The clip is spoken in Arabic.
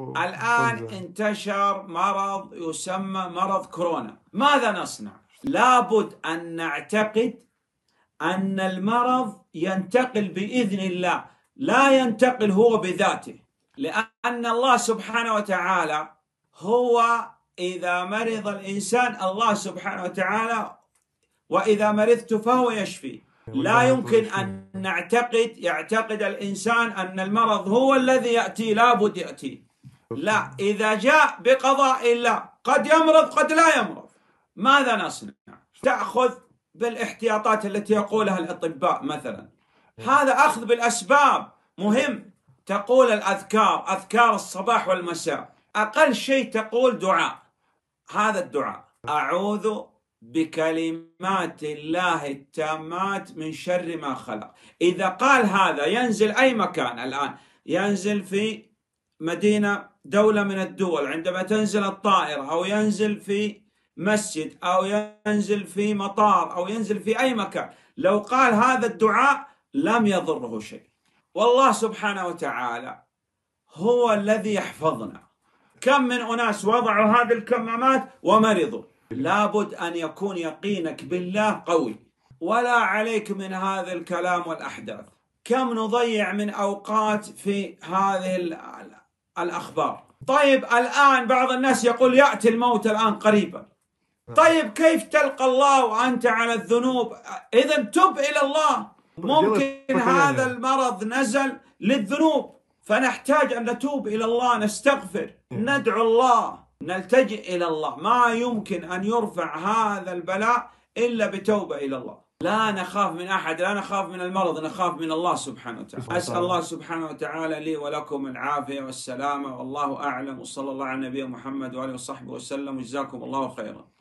الآن انتشر مرض يسمى مرض كورونا. ماذا نصنع؟ لابد أن نعتقد أن المرض ينتقل بإذن الله لا ينتقل هو بذاته لأن الله سبحانه وتعالى هو إذا مرض الإنسان الله سبحانه وتعالى وإذا مرضت فهو يشفي. لا يمكن أن نعتقد يعتقد الإنسان أن المرض هو الذي يأتي لابد يأتي. لا إذا جاء بقضاء الله قد يمرض قد لا يمرض. ماذا نصنع؟ تأخذ بالاحتياطات التي يقولها الأطباء مثلا. هذا أخذ بالأسباب. مهم. تقول الأذكار أذكار الصباح والمساء. أقل شيء تقول دعاء. هذا الدعاء. أعوذ بكلمات الله التامات من شر ما خلق. إذا قال هذا ينزل أي مكان الآن؟ ينزل في مدينة دولة من الدول. عندما تنزل الطائرة أو ينزل في مسجد أو ينزل في مطار أو ينزل في أي مكان لو قال هذا الدعاء لم يضره شيء. والله سبحانه وتعالى هو الذي يحفظنا. كم من أناس وضعوا هذه الكمامات ومرضوا. لابد أن يكون يقينك بالله قوي. ولا عليك من هذا الكلام والأحداث. كم نضيع من أوقات في هذه الأخبار. طيب الآن بعض الناس يقول يأتي الموت الآن قريبا. طيب كيف تلقى الله وأنت على الذنوب؟ إذا تب إلى الله. ممكن هذا المرض نزل للذنوب فنحتاج أن نتوب إلى الله نستغفر ندعو الله نلتجئ إلى الله. ما يمكن أن يرفع هذا البلاء إلا بتوبة إلى الله. لا نخاف من أحد لا نخاف من المرض نخاف من الله سبحانه وتعالى. أسأل الله سبحانه وتعالى لي ولكم العافية والسلامة والله أعلم. وصلى الله على نبينا محمد وآله وصحبه وسلم. وجزاكم الله خيرا.